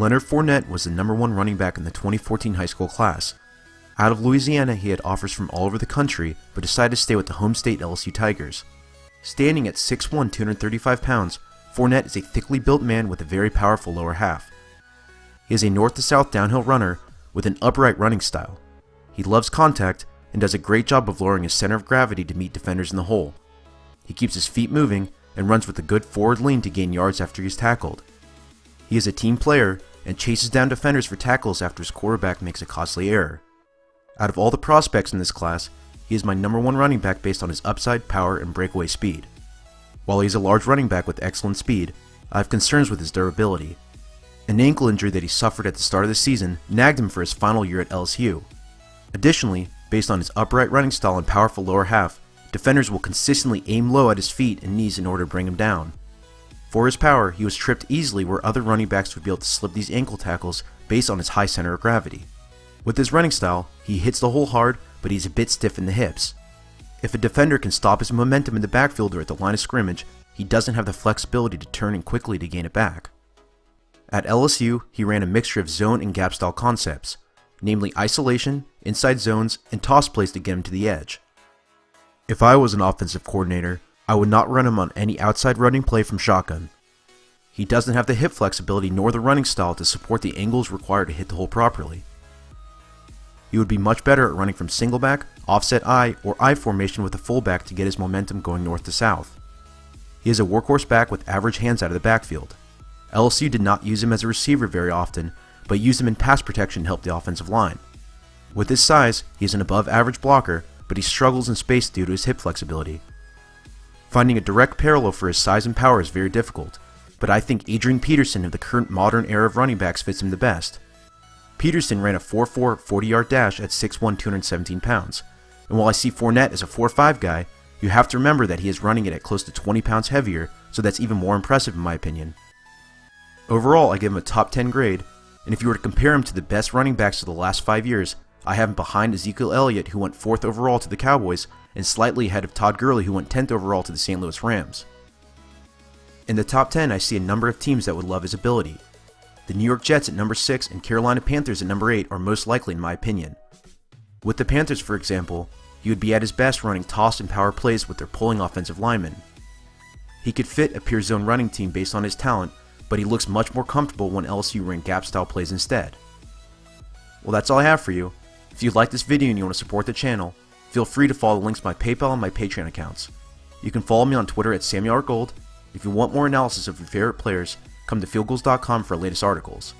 Leonard Fournette was the number one running back in the 2014 high school class. Out of Louisiana, he had offers from all over the country, but decided to stay with the home state LSU Tigers. Standing at 6'1", 235 pounds, Fournette is a thickly built man with a very powerful lower half. He is a north to south downhill runner with an upright running style. He loves contact and does a great job of lowering his center of gravity to meet defenders in the hole. He keeps his feet moving and runs with a good forward lean to gain yards after he's tackled. He is a team player and chases down defenders for tackles after his quarterback makes a costly error. Out of all the prospects in this class, he is my number one running back based on his upside, power, and breakaway speed. While he is a large running back with excellent speed, I have concerns with his durability. An ankle injury that he suffered at the start of the season nagged him for his final year at LSU. Additionally, based on his upright running style and powerful lower half, defenders will consistently aim low at his feet and knees in order to bring him down. For his power, he was tripped easily where other running backs would be able to slip these ankle tackles based on his high center of gravity. With his running style, he hits the hole hard, but he's a bit stiff in the hips. If a defender can stop his momentum in the backfield or at the line of scrimmage, he doesn't have the flexibility to turn in quickly to gain it back. At LSU, he ran a mixture of zone and gap style concepts, namely isolation, inside zones, and toss plays to get him to the edge. If I was an offensive coordinator, I would not run him on any outside running play from shotgun. He doesn't have the hip flexibility nor the running style to support the angles required to hit the hole properly. He would be much better at running from single back, offset I, or I formation with a fullback to get his momentum going north to south. He is a workhorse back with average hands out of the backfield. LSU did not use him as a receiver very often, but used him in pass protection to help the offensive line. With his size, he is an above average blocker, but he struggles in space due to his hip flexibility. Finding a direct parallel for his size and power is very difficult, but I think Adrian Peterson of the current modern era of running backs fits him the best. Peterson ran a 4-4 40-yard dash at 6'1", 217 pounds, and while I see Fournette as a 4-5 guy, you have to remember that he is running it at close to 20 pounds heavier, so that's even more impressive in my opinion. Overall, I give him a top 10 grade, and if you were to compare him to the best running backs of the last 5 years, I have him behind Ezekiel Elliott who went 4th overall to the Cowboys, and slightly ahead of Todd Gurley who went 10th overall to the St. Louis Rams. In the top 10, I see a number of teams that would love his ability, the New York Jets at number 6 and Carolina Panthers at number 8 are most likely in my opinion. With the Panthers, for example, he would be at his best running toss and power plays with their pulling offensive linemen. He could fit a pure zone running team based on his talent, but he looks much more comfortable when LSU ran gap style plays instead. Well, that's all I have for you. If you like this video and you want to support the channel, feel free to follow the links to my PayPal and my Patreon accounts. You can follow me on Twitter at Samuel Gold. If you want more analysis of your favorite players, Come to fieldgulls.com for latest articles.